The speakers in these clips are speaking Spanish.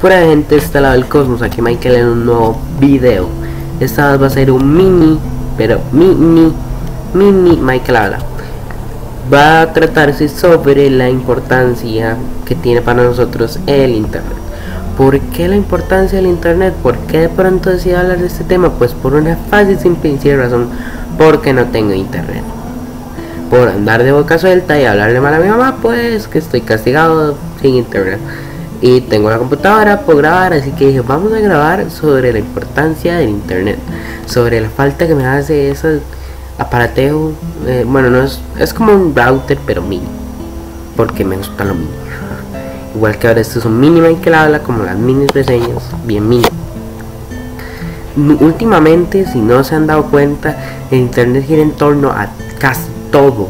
Pura gente, este lado del cosmos, aquí Michael en un nuevo video. Esta vez va a ser un mini, pero mini, mini Michael habla. Va a tratarse sobre la importancia que tiene para nosotros el internet. ¿Por qué la importancia del internet? ¿Por qué de pronto decidí hablar de este tema? Pues por una fácil simple y razón, porque no tengo internet. Por andar de boca suelta y hablarle mal a mi mamá, pues que estoy castigado sin internet y tengo la computadora por grabar así que dije vamos a grabar sobre la importancia del internet sobre la falta que me hace ese aparateo eh, bueno no es es como un router pero mini porque me gusta lo mini. Igual que ahora esto es un mini que habla como las mini reseñas bien mini. Últimamente si no se han dado cuenta el internet gira en torno a casi todo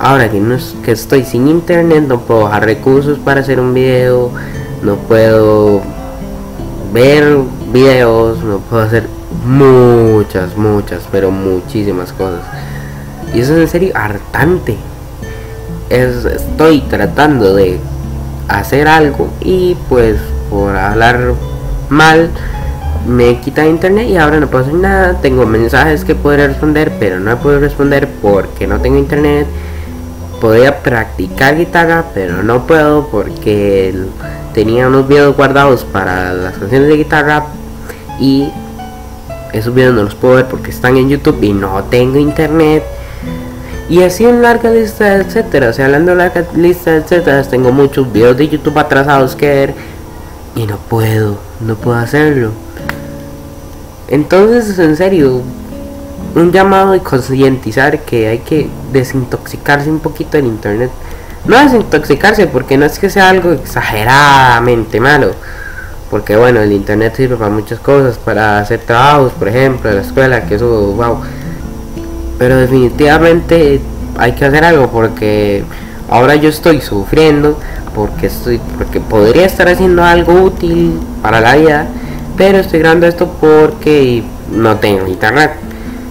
Ahora que, no es, que estoy sin internet, no puedo bajar recursos para hacer un video, no puedo ver videos, no puedo hacer muchas, muchas, pero muchísimas cosas. Y eso es en serio hartante. estoy tratando de hacer algo y pues por hablar mal me quita internet y ahora no puedo hacer nada. Tengo mensajes que poder responder, pero no puedo responder porque no tengo internet podía practicar guitarra, pero no puedo porque tenía unos videos guardados para las canciones de guitarra y esos videos no los puedo ver porque están en YouTube y no tengo internet. Y así en larga lista, etcétera. O sea, hablando de larga lista, etcétera, tengo muchos videos de YouTube atrasados que ver y no puedo, no puedo hacerlo. Entonces, en serio, un llamado de concientizar que hay que desintoxicarse un poquito del internet. No desintoxicarse porque no es que sea algo exageradamente malo. Porque bueno, el internet sirve para muchas cosas, para hacer trabajos, por ejemplo, la escuela, que eso, wow. Pero definitivamente hay que hacer algo porque ahora yo estoy sufriendo porque estoy porque podría estar haciendo algo útil para la vida, pero estoy grabando esto porque no tengo internet.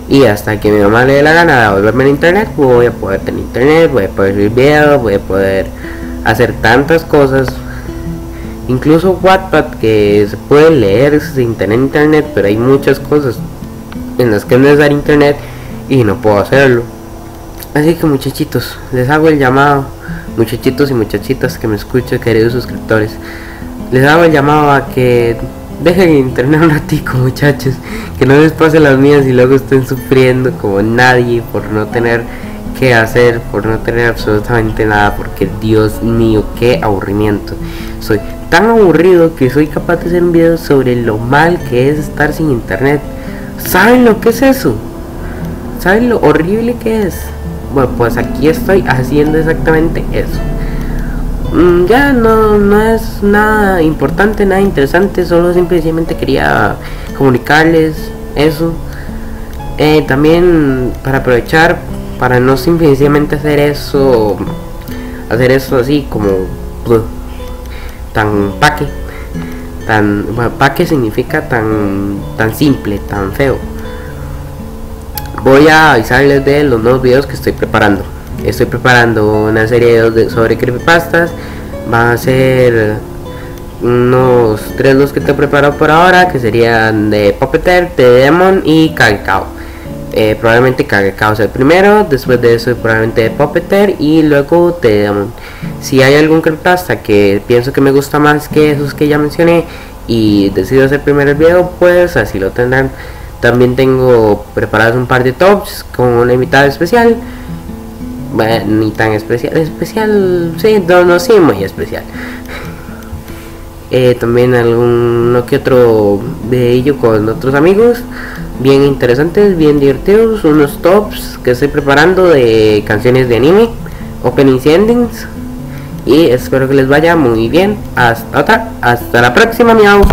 Y hasta que mi mamá le dé la gana de volverme a internet, voy a poder tener internet, voy a poder subir videos, voy a poder hacer tantas cosas. Incluso Wattpad que se puede leer sin tener internet, pero hay muchas cosas en las que es necesario internet y no puedo hacerlo. Así que muchachitos, les hago el llamado, muchachitos y muchachitas que me escuchan, queridos suscriptores. Les hago el llamado a que Dejen internet un ratico muchachos, que no les pase las mías y luego estén sufriendo como nadie por no tener que hacer, por no tener absolutamente nada, porque Dios mío, qué aburrimiento. Soy tan aburrido que soy capaz de hacer un video sobre lo mal que es estar sin internet. ¿Saben lo que es eso? ¿Saben lo horrible que es? Bueno, pues aquí estoy haciendo exactamente eso. Mm, ya no, no es nada importante, nada interesante, solo simplemente quería comunicarles eso. Eh, también para aprovechar, para no simplemente hacer eso, hacer eso así como tan paque, tan paque significa tan tan simple, tan feo. Voy a avisarles de los nuevos videos que estoy preparando estoy preparando una serie de sobre creepypastas. Van a ser unos tres los que te he preparado por ahora que serían de Puppeteer, de Demon y Kagekao eh, probablemente Kagekao sea el primero después de eso probablemente Puppeteer y luego de Demon. Si hay algún creepypasta que pienso que me gusta más que esos que ya mencioné y decido hacer primero el video pues así lo tendrán. También tengo preparados un par de tops con una invitada especial bueno, ni tan especial, especial, sí, no, no, sí, muy especial. Eh, también alguno que otro de ello con otros amigos, bien interesantes, bien divertidos, unos tops que estoy preparando de canciones de anime, openings y endings. Y espero que les vaya muy bien. Hasta hasta la próxima, miau.